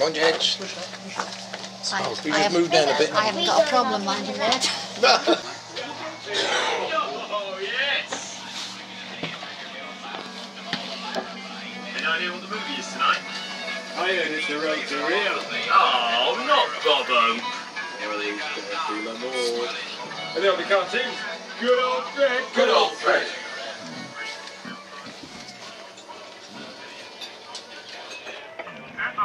I, I, Mind your heads. I, Oh, you I just haven't- moved down a bit. I haven't got a problem minding that. Oh, yes! Any idea what the movie is tonight? I heard it's the road to Rio. Oh, not Bobo. Are they on the cartoons? Good old Fred. Good old Fred.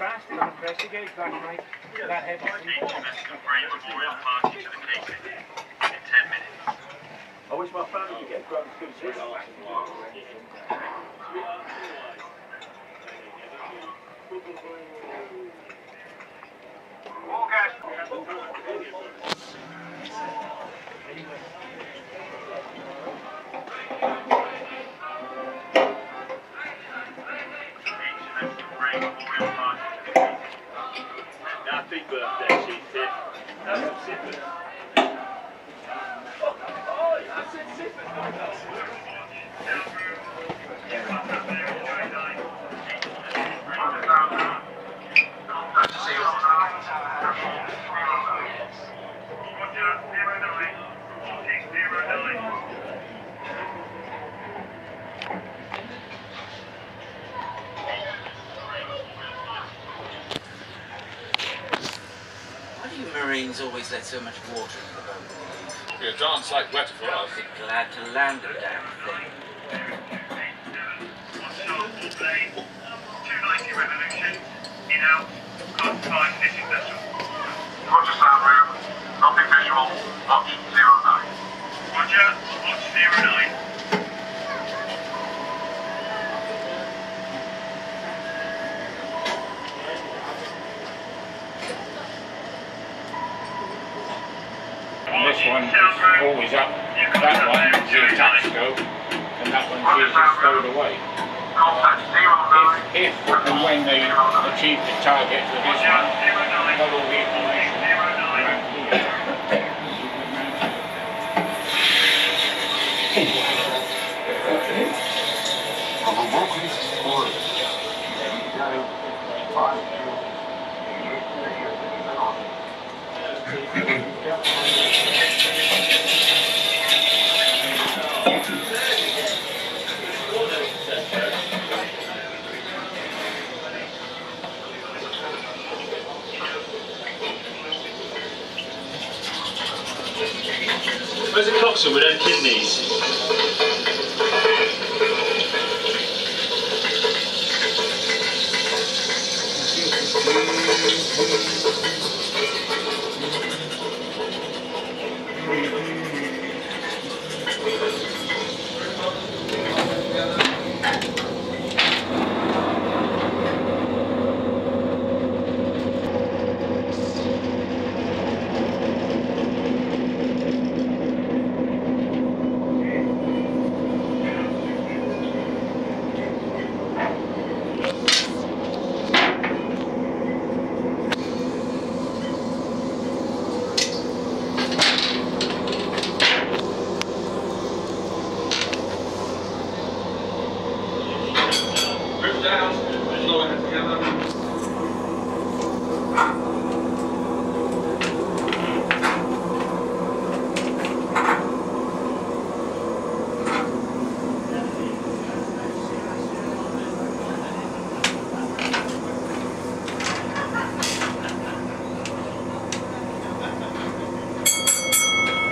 What have you done to your head, mate? Bastard, I'm investigate that, mate. That head. I wish my family could get grubs as good as this. Happy Have do you Marines always let so much water in the boat when you leave? You're darn sight wetter for us. Be glad to land a damn thing. Always up. That one is the attack scope, and that one's usually stowed away. Contact. If, if and when they achieve the target with this one, they'll all be information around here. Where's the so we'd have kidneys.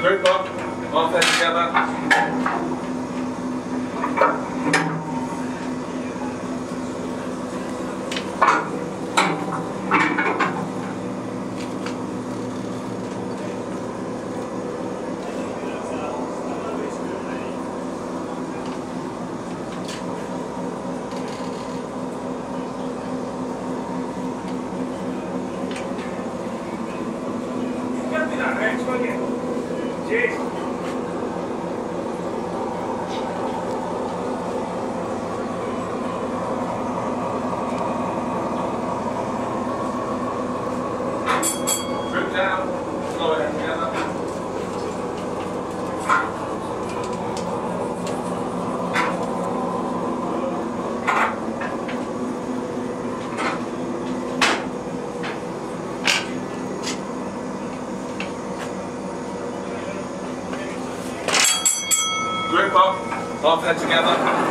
Third bump, off that together. Half that together.